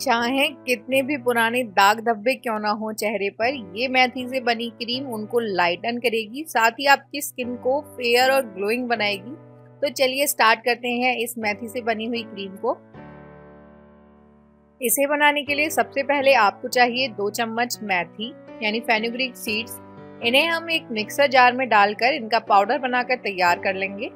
चाहे कितने भी पुराने दाग धब्बे क्यों ना हो चेहरे पर, ये मेथी से बनी क्रीम उनको लाइटन करेगी, साथ ही आपकी स्किन को फेयर और ग्लोइंग बनाएगी। तो चलिए स्टार्ट करते हैं इस मेथी से बनी हुई क्रीम को। इसे बनाने के लिए सबसे पहले आपको चाहिए दो चम्मच मेथी, यानी फेनुग्रिक सीड्स। इन्हें हम एक मिक्सर जार में डालकर इनका पाउडर बनाकर तैयार कर लेंगे।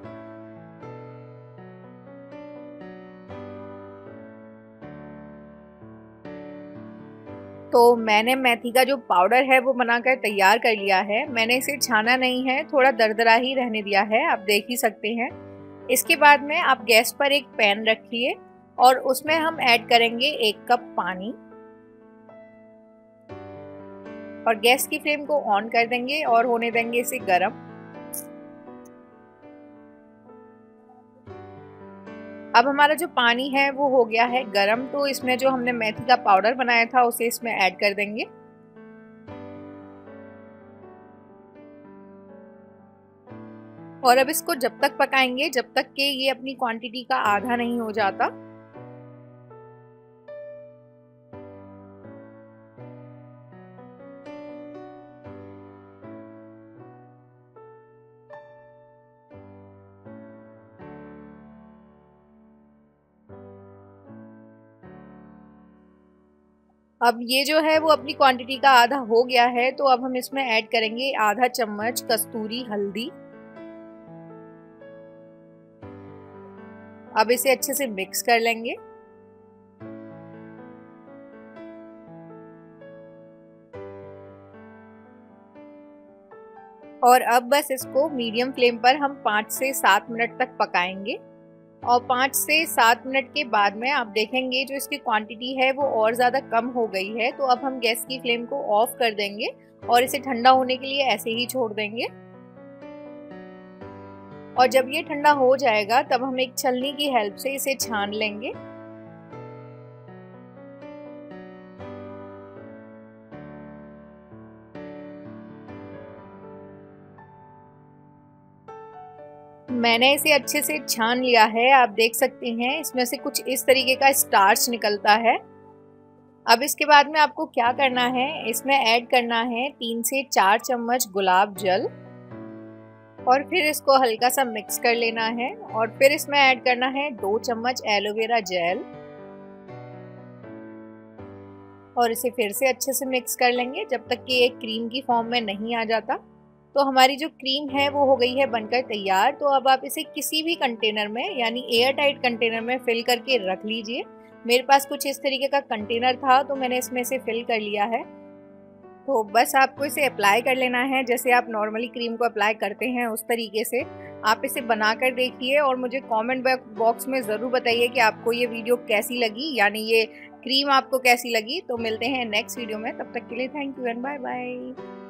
तो मैंने मेथी का जो पाउडर है वो बनाकर तैयार कर लिया है। मैंने इसे छाना नहीं है, थोड़ा दरदरा ही रहने दिया है, आप देख ही सकते हैं। इसके बाद में आप गैस पर एक पैन रखिए और उसमें हम ऐड करेंगे एक कप पानी। और गैस की फ्लेम को ऑन कर देंगे और होने देंगे इसे गर्म। अब हमारा जो पानी है वो हो गया है गरम तो इसमें जो हमने मेथी का पाउडर बनाया था, उसे इसमें ऐड कर देंगे। और अब इसको जब तक पकाएँगे, जब तक के ये अपनी क्वांटिटी का आधा नहीं हो जाता अब ये जो है वो अपनी क्वांटिटी का आधा हो गया है तो अब हम इसमें ऐड करेंगे आधा चम्मच कस्तूरी हल्दी। अब इसे अच्छे से मिक्स कर लेंगे। और अब बस इसको मीडियम फ्लेम पर हम पाँच से सात मिनट तक पकाएँगे। और पाँच से सात मिनट के बाद में आप देखेंगे जो इसकी क्वांटिटी है वो और ज़्यादा कम हो गई है। तो अब हम गैस की फ्लेम को ऑफ़ कर देंगे और इसे ठंडा होने के लिए ऐसे ही छोड़ देंगे। और जब ये ठंडा हो जाएगा, तब हम एक छलनी की हेल्प से इसे छान लेंगे। मैंने इसे अच्छे से छान लिया है। आप देख सकते हैं, इसमें से कुछ इस तरीके का स्टार्च निकलता है। अब इसके बाद में आपको क्या करना है? इसमें ऐड करना है तीन से चार चम्मच गुलाब जल। और फिर इसको हल्का सा मिक्स कर लेना है। और फिर इसमें ऐड करना है दो चम्मच एलोवेरा जेल और इसे फिर से अच्छे से मिक्स कर लेंगे, जब तक कि ये क्रीम की फॉर्म में नहीं आ जाता। तो हमारी जो क्रीम है, वो हो गई है बनकर तैयार। तो अब आप इसे किसी भी कंटेनर में, यानी एयर टाइट कंटेनर में फिल करके रख लीजिए। मेरे पास कुछ इस तरीके का कंटेनर था तो मैंने इसमें से फिल कर लिया है। तो बस आपको इसे अप्लाई कर लेना है। जैसे आप नॉर्मली क्रीम को अप्लाई करते हैं, उस तरीके से। आप इसे बना कर देखिए और मुझे कमेंट बॉक्स में ज़रूर बताइए कि आपको ये वीडियो कैसी लगी, यानी ये क्रीम आपको कैसी लगी। तो मिलते हैं नेक्स्ट वीडियो में। तब तक के लिए thank you and bye bye